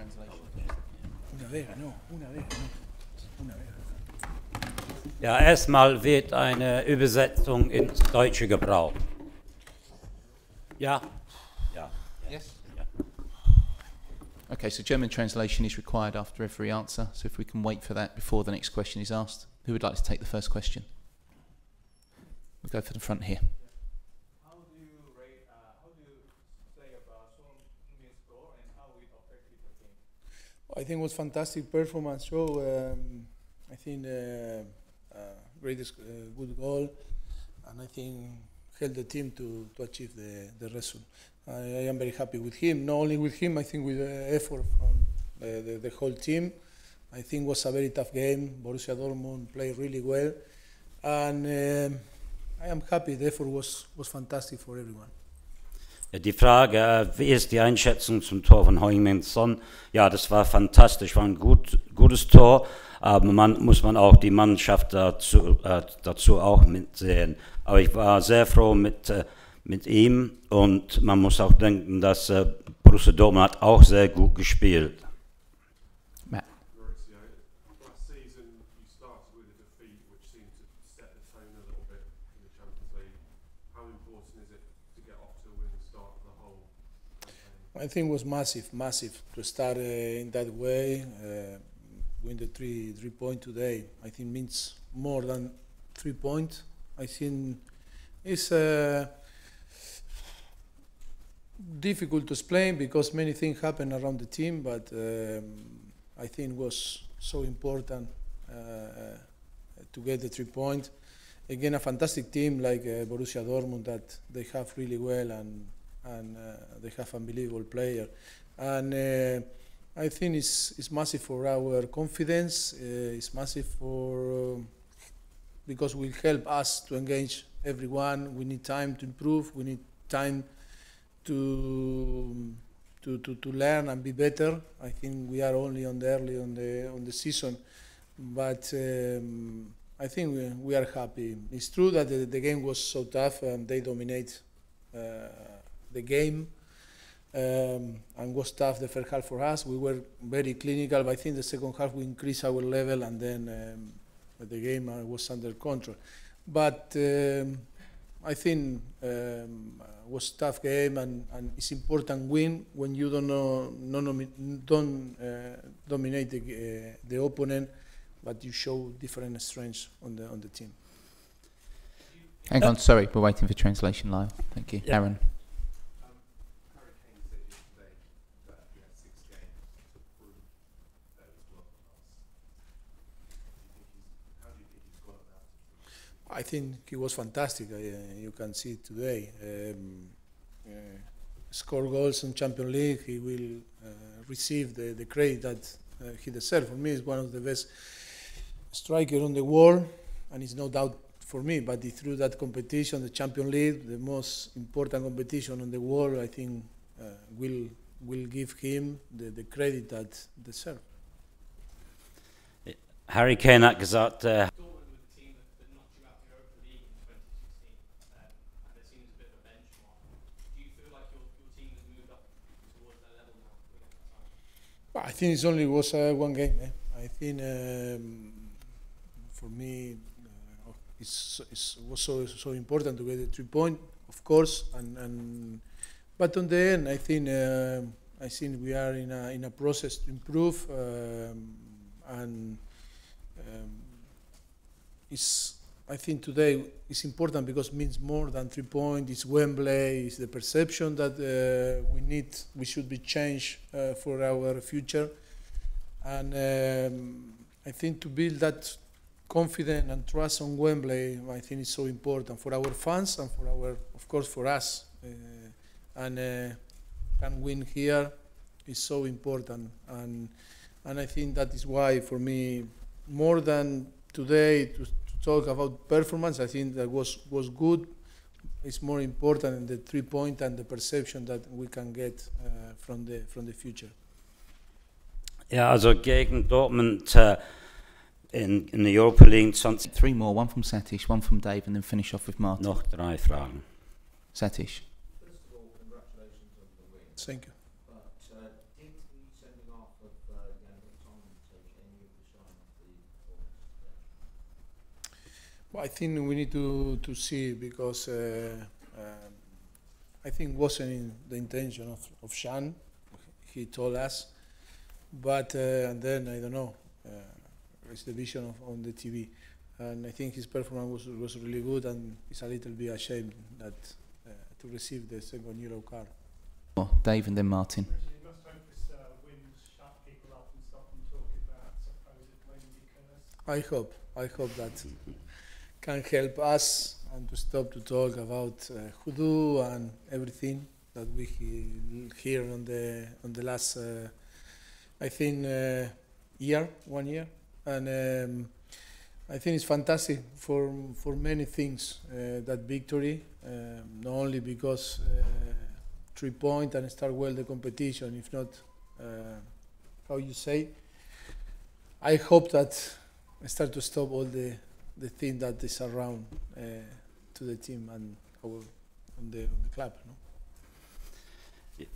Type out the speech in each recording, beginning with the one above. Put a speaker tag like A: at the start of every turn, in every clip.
A: translation.
B: Una Vega, no, una Vega, no. Una Vega.
C: Ja, erstmal wird eine Übersetzung ins Deutsche gebraucht. Ja. Ja.
A: Yes?
C: Ja.
A: Okay, so German translation is required after every answer. So if we can wait for that before the next question is asked. Who would like to take the first question? We'll go for the front here.
B: I think it was fantastic performance. So um, I think uh, uh, great, uh, good goal, and I think helped the team to, to achieve the, the result. I, I am very happy with him. Not only with him, I think with the effort from the, the, the whole team. I think it was a very tough game. Borussia Dortmund played really well, and um I am happy. The effort was was fantastic for everyone.
C: Die Frage, wie ist die Einschätzung zum Tor von Heung-Min Son? Ja, das war fantastisch, war ein gut, gutes Tor, aber man muss man auch die Mannschaft dazu, äh, dazu auch mitsehen. Aber ich war sehr froh mit, äh, mit ihm und man muss auch denken, dass äh, Borussia Dortmund hat auch sehr gut gespielt.
B: I think it was massive, massive to start uh, in that way. Uh, win the three three point today. I think means more than three point. I think it's uh, difficult to explain because many things happen around the team. But um, I think was so important uh, to get the three point. Again, a fantastic team like uh, Borussia Dortmund that they have really well and and uh, they have unbelievable player. And uh, I think it's, it's massive for our confidence. Uh, it's massive for um, because will help us to engage everyone. We need time to improve. We need time to to, to, to learn and be better. I think we are only on the early on the on the season, but um, I think we, we are happy. It's true that the, the game was so tough and they dominate the game um, and was tough the first half for us. We were very clinical, but I think the second half we increased our level and then um, the game uh, was under control. But um, I think um, was tough game and, and it's important win when you don't know, no nomi- don't uh, dominate the, uh, the opponent, but you show different strengths on the on the team.
A: Hang on, sorry, we're waiting for translation live. Thank you.
C: Yeah.
A: Aaron.
D: Um, Harry Kane said yesterday that he had six games to prove that it was world class. Do you think he's, how do you think he's gone about it?
B: I think he was fantastic. Uh, you can see today. Um, uh, score goals in Champions League. He will uh, receive the, the credit that uh, he deserves. For me, he's one of the best striker on the world, and it's no doubt for me. But through that competition, the Champions League, the most important competition on the world, I think uh, will will give him the, the credit that deserves.
C: Harry Kane hat gesagt, äh,
E: Dortmund was the team that, that knocked you out of the Europa League in 2016, um, and it seems a bit of a benchmark. Do you feel like your, your team has moved up towards that level now? We're at that time.
B: Well, I think it's only was uh, one game. Eh? I think um, for me uh, it's, it's was so so important to get the three point, of course, and, and but on the end, I think uh, I think we are in a in a process to improve, um, and um, it's. I think today is important because it means more than three points. It's Wembley. It's the perception that uh, we need. We should be changed uh, for our future, and um, I think to build that confidence and trust on Wembley, I think is so important for our fans and for our, of course, for us. Uh, and uh, can win here is so important, and and I think that is why for me more than today to, talk about performance, I think that was was good. It's more important than the three point and the perception that we can get uh, from the from the future.
C: ja, also gegen Dortmund äh, in, in der Europa League 20.
A: Three more, one from Satish, one from Dave, and then finish off with Martin.
C: Noch drei Fragen.
A: Satish.
F: First of all, congratulations on the win.
B: Thank you.
F: But uh, did the sending off
B: Well, I think we need to, to see because uh, um, I think wasn't in the intention of, of Shan. He told us, but uh, and then I don't know. Uh, it's the vision of, on the TV, and I think his performance was, was really good, and it's a little bit ashamed that uh, to receive the second yellow card.
A: Well, Dave and then Martin.
F: Richard, you must hope this uh, win shut people up and stop them talking about supposed Wembley curse.
B: I hope. I hope that can help us and to stop to talk about uh, hoodoo and everything that we he- hear on the on the last, uh, I think, uh, year, one year, and um, I think it's fantastic for for many things uh, that victory, um, not only because uh, three point and start well the competition, if not, uh, how you say. I hope that I start to stop all the the thing that is around uh, to the team and our on the on the club. No?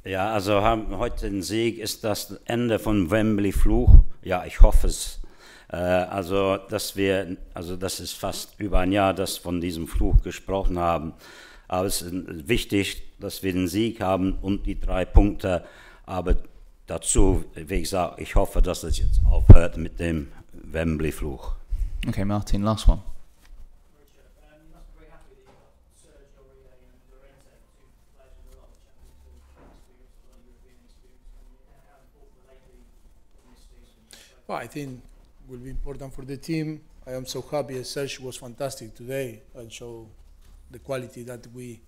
C: Ja, also haben heute den Sieg ist das Ende von Wembley Fluch. Ja, ich hoffe es. Äh, also, dass wir, also das ist fast über ein Jahr, dass von diesem Fluch gesprochen haben. Aber es ist wichtig, dass wir den Sieg haben und die drei Punkte. Aber dazu, wie gesagt, ich hoffe, dass es jetzt aufhört mit dem Wembley Fluch.
A: Okay, Martin, last one.
B: Well, I think will be important for the team. I am so happy. Serge was fantastic today and show the quality that we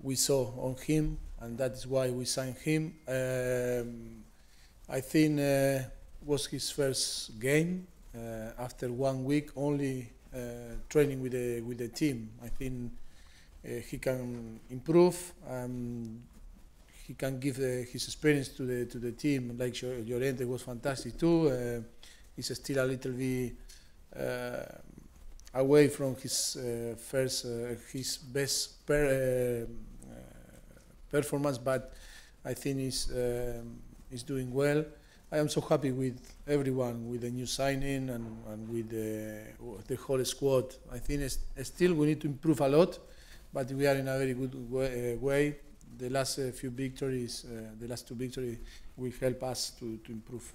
B: we saw on him, and that is why we signed him. Um, I think uh, was his first game after one week only uh, training with the with the team. I think uh, he can improve. Um, he can give uh, his experience to the to the team. Like Llor- Llorente was fantastic too. Uh, he's still a little bit uh, away from his uh, first uh, his best per, uh, uh, performance, but I think he's um, he's doing well. I am so happy with everyone, with the new signing and, and with the, the whole squad. I think it's, still we need to improve a lot, but we are in a very good way. Uh, way. The last uh, few victories, uh, the last two victories, will help us to, to improve.